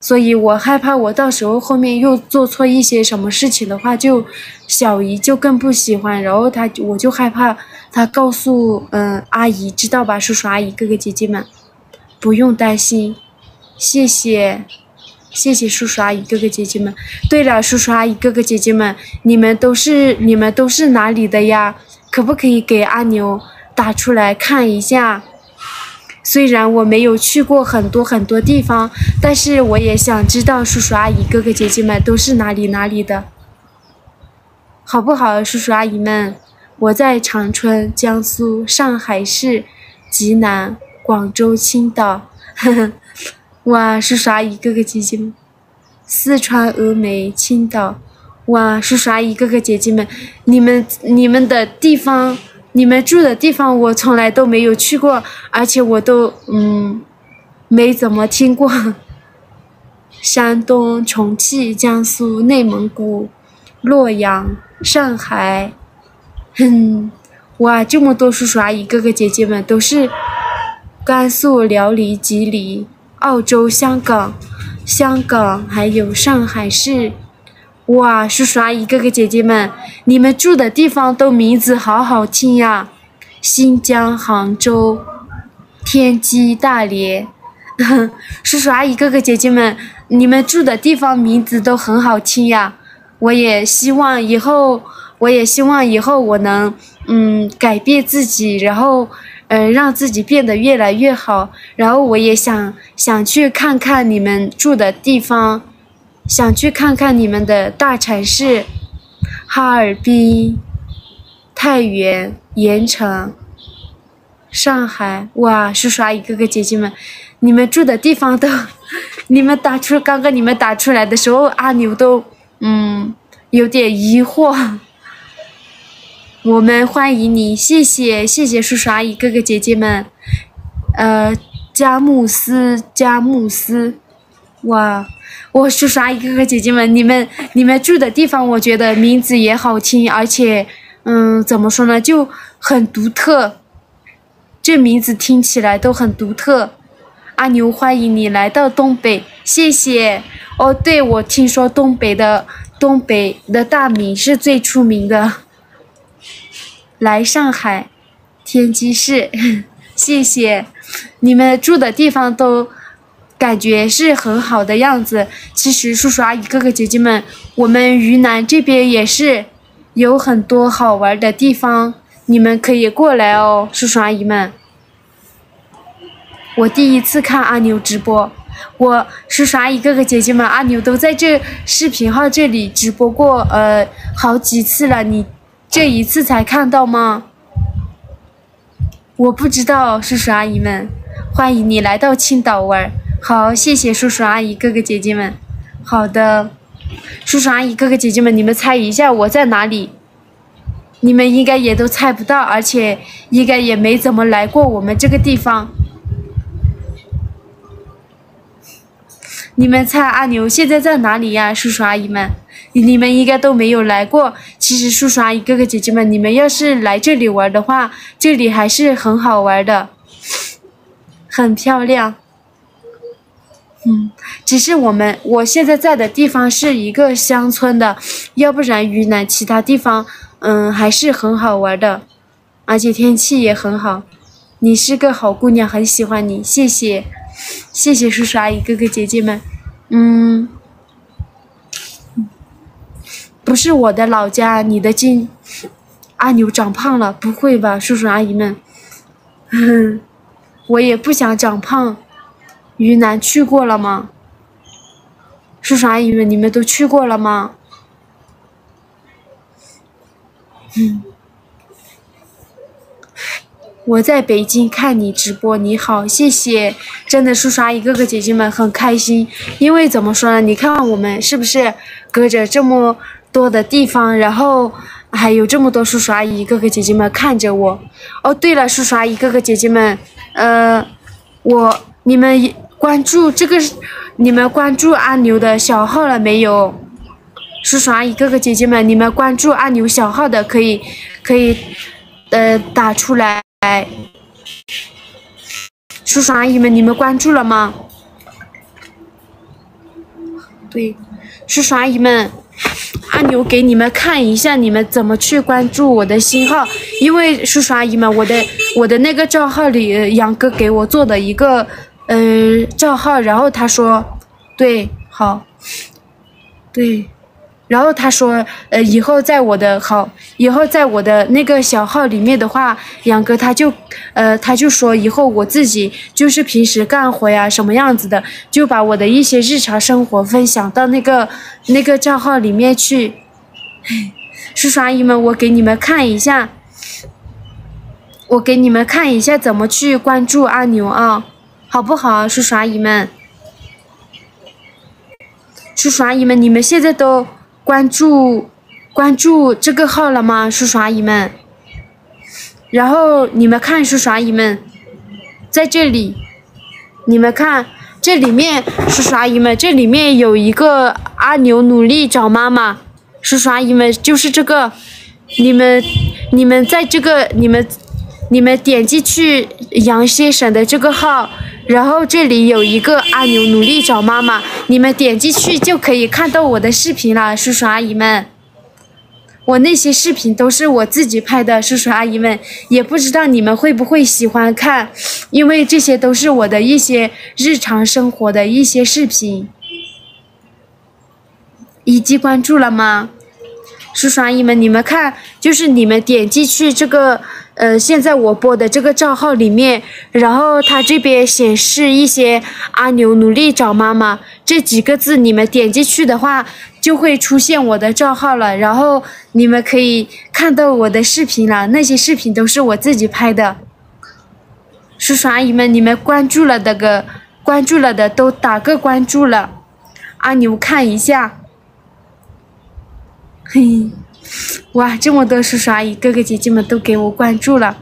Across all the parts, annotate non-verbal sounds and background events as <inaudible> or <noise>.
所以我害怕我到时候后面又做错一些什么事情的话，就小姨就更不喜欢，然后他我就害怕他告诉嗯阿姨知道吧，叔叔阿姨哥哥姐姐们不用担心，谢谢谢谢叔叔阿姨哥哥姐姐们。对了，叔叔阿姨哥哥姐姐们，你们都是你们都是哪里的呀？可不可以给阿牛打出来看一下？虽然我没有去过很多很多地方，但是我也想知道叔叔阿姨哥哥姐姐们都是哪里哪里的，好不好？叔叔阿姨们，我在长春、江苏、上海市、济南、广州、青岛，呵呵，哇，叔叔阿姨哥哥姐姐们，四川峨眉、青岛，哇，叔叔阿姨哥哥姐姐们，你们你们的地方。你们住的地方我从来都没有去过，而且我都嗯没怎么听过。<laughs> 山东、重庆、江苏、内蒙古、洛阳、上海，哼，哇，这么多叔叔阿姨、哥哥姐姐们都是甘肃、辽宁、吉林、澳洲、香港、香港，还有上海市。哇，叔叔阿姨、哥哥姐姐们，你们住的地方都名字好好听呀！新疆、杭州、天津、大连，<laughs> 叔叔阿姨、哥哥姐姐们，你们住的地方名字都很好听呀！我也希望以后，我也希望以后我能，嗯，改变自己，然后，嗯，让自己变得越来越好。然后我也想想去看看你们住的地方。想去看看你们的大城市，哈尔滨、太原、盐城、上海。哇，叔叔阿姨、哥哥姐姐们，你们住的地方都，<laughs> 你们打出刚刚你们打出来的时候，阿牛都嗯有点疑惑。我们欢迎你，谢谢谢谢叔叔阿姨、哥哥姐姐们。呃，佳木斯，佳木斯，哇。我叔叔阿姨哥哥姐姐们，你们你们住的地方，我觉得名字也好听，而且，嗯，怎么说呢，就很独特。这名字听起来都很独特。阿牛，欢迎你来到东北，谢谢。哦，对，我听说东北的东北的大米是最出名的。来上海，天津市，谢谢。你们住的地方都。感觉是很好的样子。其实叔叔阿姨哥哥姐姐们，我们云南这边也是有很多好玩的地方，你们可以过来哦，叔叔阿姨们。我第一次看阿牛直播，我叔叔阿姨哥哥姐姐们，阿牛都在这视频号这里直播过，呃，好几次了。你这一次才看到吗？我不知道，叔叔阿姨们，欢迎你来到青岛玩。好，谢谢叔叔阿姨、哥哥姐姐们。好的，叔叔阿姨、哥哥姐姐们，你们猜一下我在哪里？你们应该也都猜不到，而且应该也没怎么来过我们这个地方。你们猜阿牛现在在哪里呀？叔叔阿姨们，你们应该都没有来过。其实叔叔阿姨、哥哥姐姐们，你们要是来这里玩的话，这里还是很好玩的，很漂亮。嗯，只是我们我现在在的地方是一个乡村的，要不然云南其他地方，嗯，还是很好玩的，而且天气也很好。你是个好姑娘，很喜欢你，谢谢，谢谢叔叔阿姨哥哥姐姐们。嗯，不是我的老家，你的金阿牛长胖了，不会吧，叔叔阿姨们？<laughs> 我也不想长胖。云南去过了吗？叔叔阿姨们，你们都去过了吗？嗯，我在北京看你直播，你好，谢谢，真的叔叔阿姨哥哥姐姐们很开心，因为怎么说呢？你看我们是不是隔着这么多的地方，然后还有这么多叔叔阿姨哥哥姐姐们看着我？哦，对了，叔叔阿姨哥哥姐姐们，呃，我你们。关注这个，你们关注阿牛的小号了没有？叔叔阿姨哥哥姐姐们，你们关注阿牛小号的可以，可以，呃，打出来。叔叔阿姨们，你们关注了吗？对，叔叔阿姨们，阿牛给你们看一下，你们怎么去关注我的新号？因为叔叔阿姨们，我的我的那个账号里，杨哥给我做的一个呃账号，然后他说，对，好，对。然后他说，呃，以后在我的好，以后在我的那个小号里面的话，杨哥他就，呃，他就说以后我自己就是平时干活呀什么样子的，就把我的一些日常生活分享到那个那个账号里面去。<sighs> 叔叔阿姨们，我给你们看一下，我给你们看一下怎么去关注阿牛啊，好不好，叔叔阿姨们？叔叔阿姨们，你们现在都。关注关注这个号了吗，叔叔阿姨们？然后你们看，叔叔阿姨们，在这里，你们看这里面，叔叔阿姨们，这里面有一个阿牛努力找妈妈，叔叔阿姨们就是这个，你们你们在这个你们你们点击去杨先生的这个号。然后这里有一个阿牛努力找妈妈，你们点进去就可以看到我的视频了，叔叔阿姨们。我那些视频都是我自己拍的，叔叔阿姨们也不知道你们会不会喜欢看，因为这些都是我的一些日常生活的一些视频。已经关注了吗？叔叔阿姨们，你们看，就是你们点击去这个。呃，现在我播的这个账号里面，然后它这边显示一些阿牛努力找妈妈这几个字，你们点进去的话，就会出现我的账号了，然后你们可以看到我的视频了，那些视频都是我自己拍的。叔叔阿姨们，你们关注了的个关注了的都打个关注了，阿牛看一下，嘿。哇，这么多叔叔阿姨、哥哥姐姐们都给我关注了，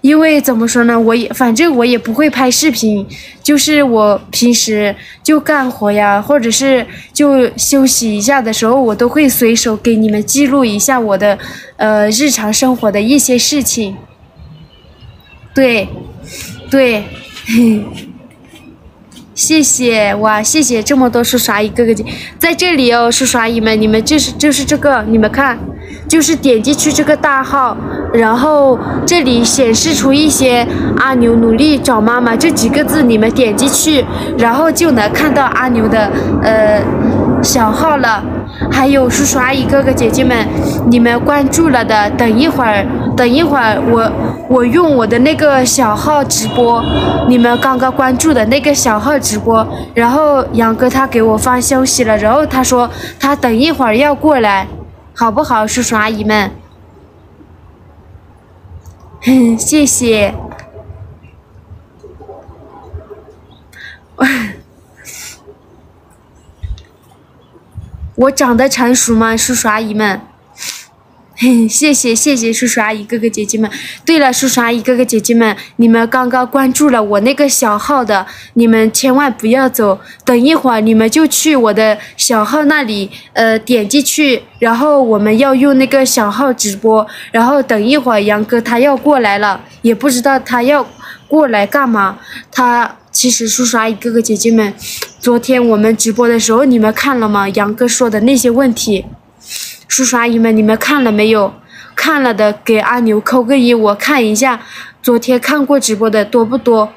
因为怎么说呢，我也反正我也不会拍视频，就是我平时就干活呀，或者是就休息一下的时候，我都会随手给你们记录一下我的呃日常生活的一些事情。对，对。谢谢哇，谢谢这么多叔叔阿姨哥哥姐，在这里哦，叔叔阿姨们，你们就是就是这个，你们看，就是点击去这个大号，然后这里显示出一些阿牛努力找妈妈这几个字，你们点击去，然后就能看到阿牛的呃小号了。还有叔叔阿姨哥哥姐姐们，你们关注了的，等一会儿，等一会儿我我用我的那个小号直播，你们刚刚关注的那个小号直播，然后杨哥他给我发消息了，然后他说他等一会儿要过来，好不好，叔叔阿姨们？<laughs> 谢谢。<laughs> 我长得成熟吗，叔叔阿姨们？<laughs> 谢谢谢谢叔叔阿姨哥哥姐姐们。对了，叔叔阿姨哥哥姐姐们，你们刚刚关注了我那个小号的，你们千万不要走，等一会儿你们就去我的小号那里，呃，点进去，然后我们要用那个小号直播，然后等一会儿杨哥他要过来了，也不知道他要过来干嘛，他。其实，叔叔阿姨、哥哥姐姐们，昨天我们直播的时候，你们看了吗？杨哥说的那些问题，叔叔阿姨们，你们看了没有？看了的给阿牛扣个一，我看一下，昨天看过直播的多不多？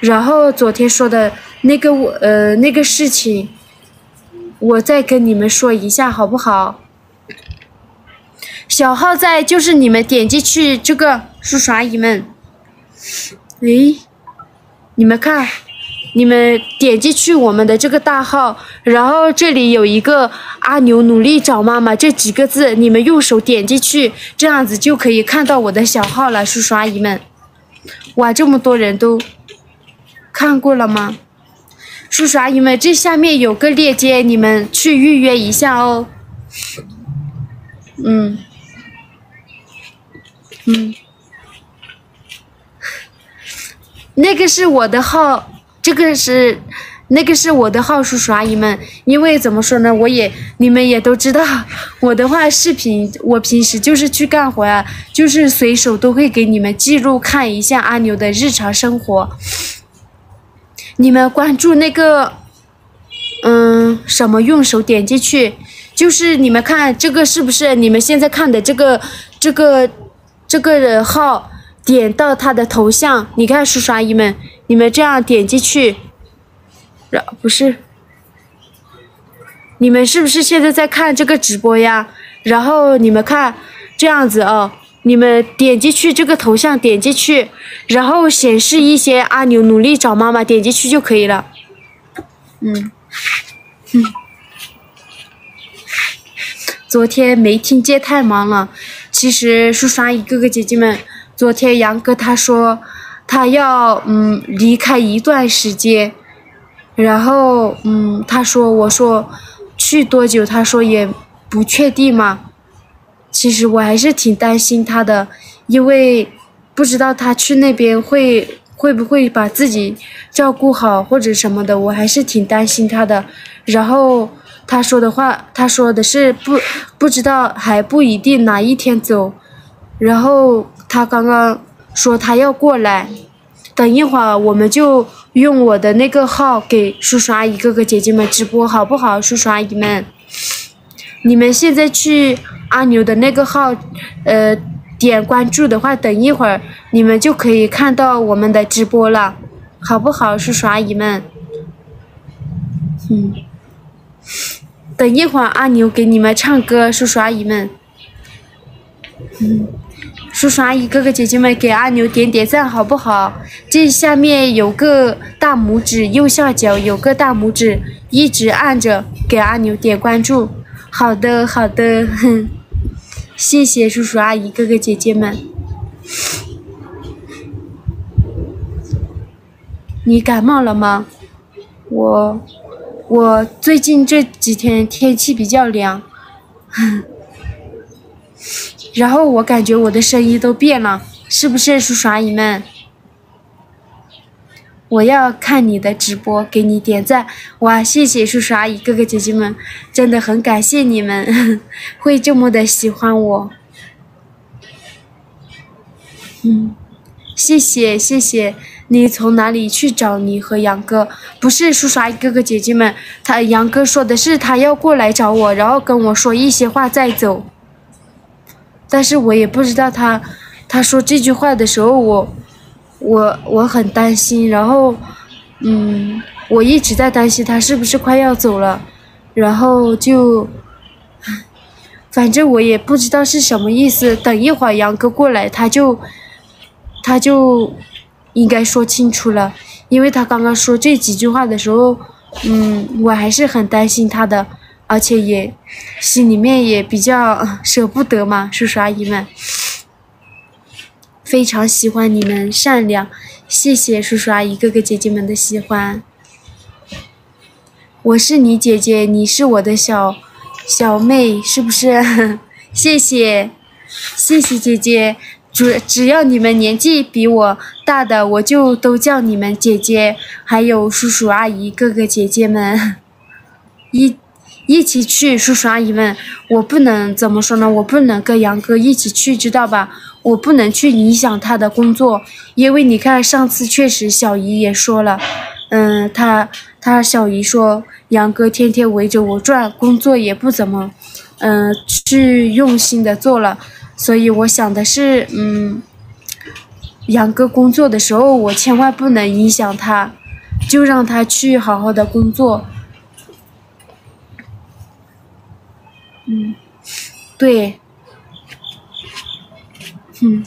然后昨天说的那个我呃那个事情，我再跟你们说一下好不好？小号在，就是你们点进去这个，叔叔阿姨们，诶。你们看，你们点击去我们的这个大号，然后这里有一个阿牛努力找妈妈这几个字，你们用手点进去，这样子就可以看到我的小号了，叔叔阿姨们。哇，这么多人都看过了吗？叔叔阿姨们，这下面有个链接，你们去预约一下哦。嗯，嗯。那个是我的号，这个是，那个是我的号，叔叔阿姨们。因为怎么说呢，我也你们也都知道，我的话视频，我平时就是去干活啊，就是随手都会给你们记录看一下阿牛的日常生活。你们关注那个，嗯，什么用手点进去？就是你们看这个是不是你们现在看的这个这个这个号？点到他的头像，你看叔叔阿姨们，你们这样点进去，然不是，你们是不是现在在看这个直播呀？然后你们看这样子哦，你们点进去这个头像，点进去，然后显示一些阿牛努力找妈妈，点进去就可以了。嗯，嗯，昨天没听见，太忙了。其实叔叔阿姨、哥哥姐姐们，昨天杨哥他说他要嗯离开一段时间，然后嗯他说我说去多久？他说也不确定嘛。其实我还是挺担心他的，因为不知道他去那边会会不会把自己照顾好或者什么的，我还是挺担心他的。然后他说的话，他说的是不不知道还不一定哪一天走。然后他刚刚说他要过来，等一会儿我们就用我的那个号给叔叔阿姨、哥哥姐姐们直播，好不好？叔叔阿姨们，你们现在去。阿牛的那个号，呃，点关注的话，等一会儿你们就可以看到我们的直播了，好不好，叔叔阿姨们？嗯，等一会儿阿牛给你们唱歌，叔叔阿姨们。嗯，叔叔阿姨、哥哥姐姐们给阿牛点点赞，好不好？这下面有个大拇指，右下角有个大拇指，一直按着给阿牛点关注。好的，好的，<laughs> 谢谢叔叔阿姨、哥哥姐姐们。你感冒了吗？我我最近这几天天气比较凉，然后我感觉我的声音都变了，是不是叔叔阿姨们？我要看你的直播，给你点赞，哇！谢谢叔叔阿姨、哥哥姐姐们，真的很感谢你们 <laughs> 会这么的喜欢我。嗯，谢谢谢谢。你从哪里去找你和杨哥？不是叔叔阿姨、哥哥姐姐们，他杨哥说的是他要过来找我，然后跟我说一些话再走。但是我也不知道他他说这句话的时候我。我我很担心，然后，嗯，我一直在担心他是不是快要走了，然后就，反正我也不知道是什么意思。等一会儿杨哥过来，他就，他就应该说清楚了，因为他刚刚说这几句话的时候，嗯，我还是很担心他的，而且也心里面也比较舍不得嘛，叔叔阿姨们。非常喜欢你们善良，谢谢叔叔阿姨哥哥姐姐们的喜欢。我是你姐姐，你是我的小小妹，是不是？<laughs> 谢谢，谢谢姐姐。只只要你们年纪比我大的，我就都叫你们姐姐。还有叔叔阿姨哥哥姐姐们，一一起去。叔叔阿姨们，我不能怎么说呢？我不能跟杨哥一起去，知道吧？我不能去影响他的工作，因为你看上次确实小姨也说了，嗯，他他小姨说杨哥天天围着我转，工作也不怎么，嗯，去用心的做了，所以我想的是，嗯，杨哥工作的时候我千万不能影响他，就让他去好好的工作，嗯，对。嗯，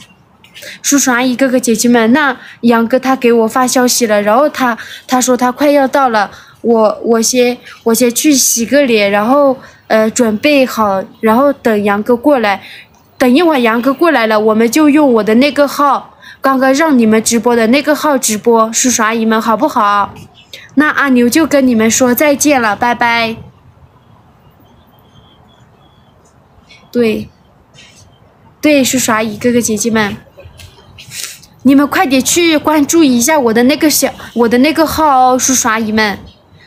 叔叔阿姨哥哥姐姐们，那杨哥他给我发消息了，然后他他说他快要到了，我我先我先去洗个脸，然后呃准备好，然后等杨哥过来，等一会儿杨哥过来了，我们就用我的那个号，刚刚让你们直播的那个号直播，叔叔阿姨们好不好？那阿牛就跟你们说再见了，拜拜。对。对，叔叔阿姨、哥哥姐姐们，你们快点去关注一下我的那个小我的那个号哦，叔叔阿姨们，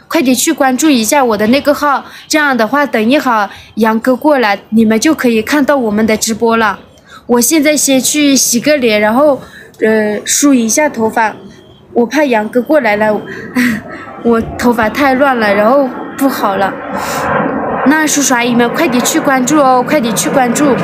快点去关注一下我的那个号，这样的话，等一会儿杨哥过来，你们就可以看到我们的直播了。我现在先去洗个脸，然后呃梳一下头发，我怕杨哥过来了，<laughs> 我头发太乱了，然后不好了。那叔叔阿姨们快点去关注哦，快点去关注。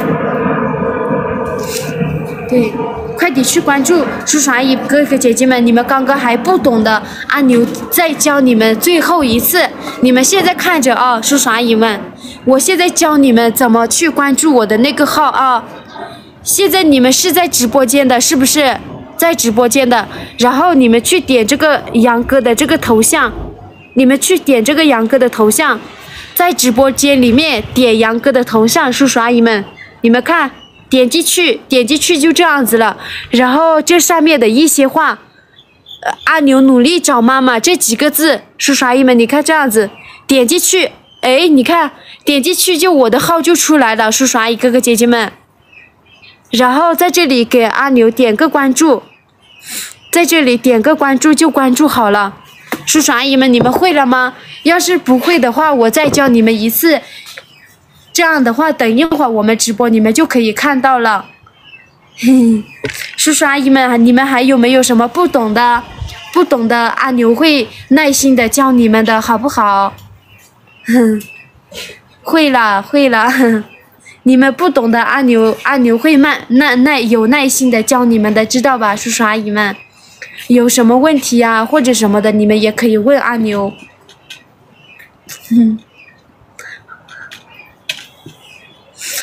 对，快点去关注叔叔阿姨哥哥姐姐们，你们刚刚还不懂的，阿牛再教你们最后一次。你们现在看着啊，叔叔阿姨们，我现在教你们怎么去关注我的那个号啊。现在你们是在直播间的，是不是？在直播间的，然后你们去点这个杨哥的这个头像，你们去点这个杨哥的头像，在直播间里面点杨哥的头像，叔叔阿姨们，你们看，点进去，点进去就这样子了。然后这上面的一些话，阿牛努力找妈妈这几个字，叔叔阿姨们，你看这样子，点进去，哎，你看，点进去就我的号就出来了，叔叔阿姨哥哥姐姐们。然后在这里给阿牛点个关注，在这里点个关注就关注好了。叔叔阿姨们，你们会了吗？要是不会的话，我再教你们一次。这样的话，等一会儿我们直播你们就可以看到了。嘿，叔叔阿姨们，你们还有没有什么不懂的？不懂的，阿牛会耐心的教你们的，好不好？哼，会了，会了。你们不懂的，阿牛阿牛会慢耐耐有耐心的教你们的，知道吧，叔叔阿姨们？有什么问题呀，或者什么的，你们也可以问阿牛。<laughs> 嗯，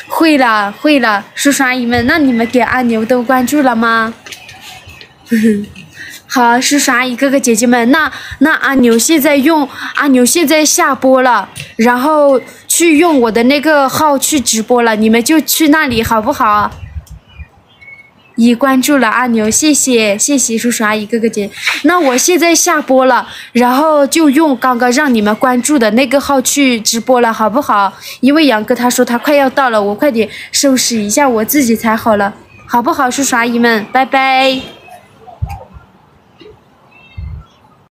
会了会了，叔叔阿姨们，那你们给阿牛都关注了吗？<laughs> 好，叔叔阿姨哥哥姐姐们，那那阿牛现在用阿牛现在下播了，然后。去用我的那个号去直播了，你们就去那里好不好？已关注了阿牛，谢谢谢谢叔叔阿姨哥哥姐。那我现在下播了，然后就用刚刚让你们关注的那个号去直播了，好不好？因为杨哥他说他快要到了，我快点收拾一下我自己才好了，好不好？叔叔阿姨们，拜拜。